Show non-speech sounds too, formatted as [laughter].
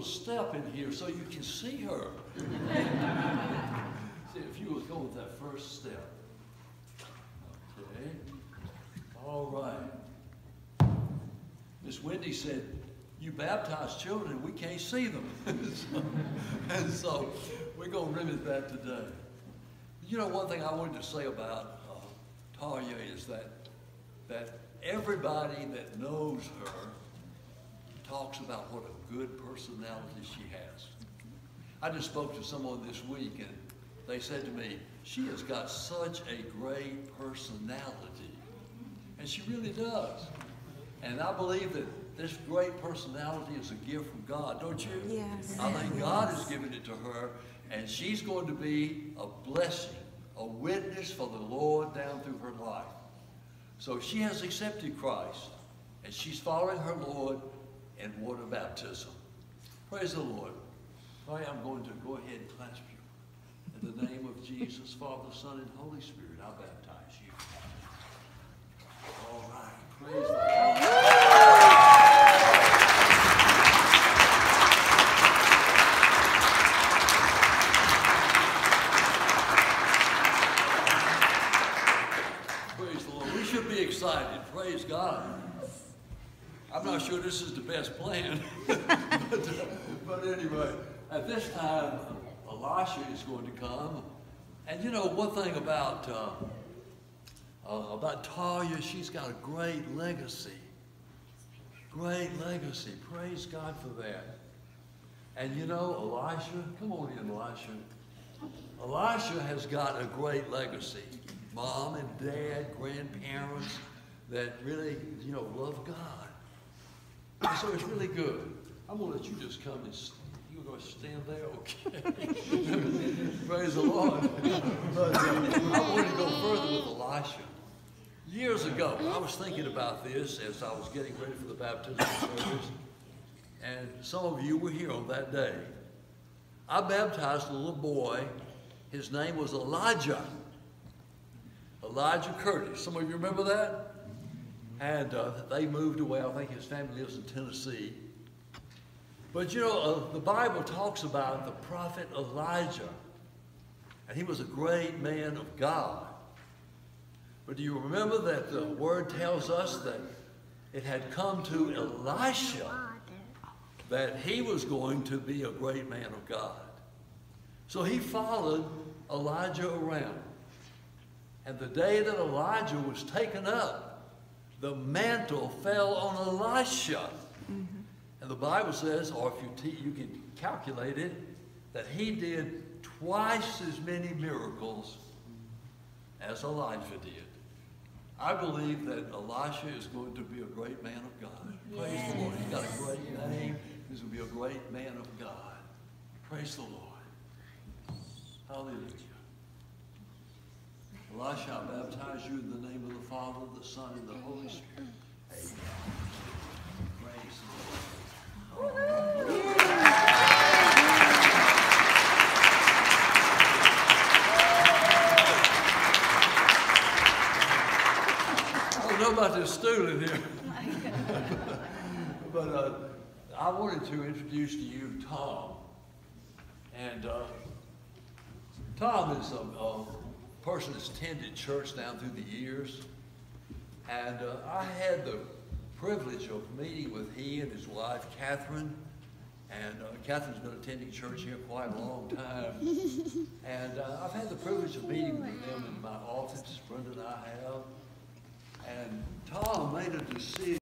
little step in here so you can see her. [laughs] see, if you would go with that first step. Okay. All right. Miss Wendy said, you baptize children, we can't see them. [laughs] so, and so we're going to limit that today. You know, one thing I wanted to say about uh, Talia is that, that everybody that knows her talks about what a good personality she has. I just spoke to someone this week and they said to me, she has got such a great personality. And she really does. And I believe that this great personality is a gift from God, don't you? Yes. I think God has given it to her, and she's going to be a blessing, a witness for the Lord down through her life. So she has accepted Christ, and she's following her Lord in water baptism. Praise the Lord. Pray, I'm going to go ahead and clasp you. In the name of Jesus, Father, Son, and Holy Spirit, I baptize you. All right. Praise the Lord. Praise the Lord. We should be excited. Praise God. I'm not sure this is the best plan. [laughs] but, uh, but anyway, at this time, Elisha is going to come. And you know, one thing about, uh, uh, about Talia, she's got a great legacy. Great legacy. Praise God for that. And you know, Elisha, come on in, Elisha. Elisha has got a great legacy. Mom and dad, grandparents that really, you know, love God. And so it's really good. I'm going to let you just come and you're going to stand there, okay? [laughs] Praise the Lord. Uh, I want to go further with Elisha. Years ago, I was thinking about this as I was getting ready for the baptism service, and some of you were here on that day. I baptized a little boy. His name was Elijah. Elijah Curtis. Some of you remember that? And uh, they moved away. I think his family lives in Tennessee. But you know, uh, the Bible talks about the prophet Elijah. And he was a great man of God. But do you remember that the word tells us that it had come to Elisha that he was going to be a great man of God. So he followed Elijah around. And the day that Elijah was taken up, the mantle fell on Elisha. And the Bible says, or if you, you can calculate it, that he did twice as many miracles as Elijah did. I believe that Elisha is going to be a great man of God. Praise the Lord. He's got a great name. He's going to be a great man of God. Praise the Lord. Hallelujah. Elisha, I shall baptize you in the name of the Father, the Son, and the Holy Spirit. Amen. I don't know about this stool in here. [laughs] but uh, I wanted to introduce to you Tom. And uh, Tom is a, a person that's attended church down through the years. And uh, I had the privilege of meeting with he and his wife, Catherine. And uh, Catherine's been attending church here quite a long time. [laughs] and uh, I've had the privilege of meeting with them in my office, Brenda and I have. And Tom made a decision.